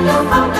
Hello,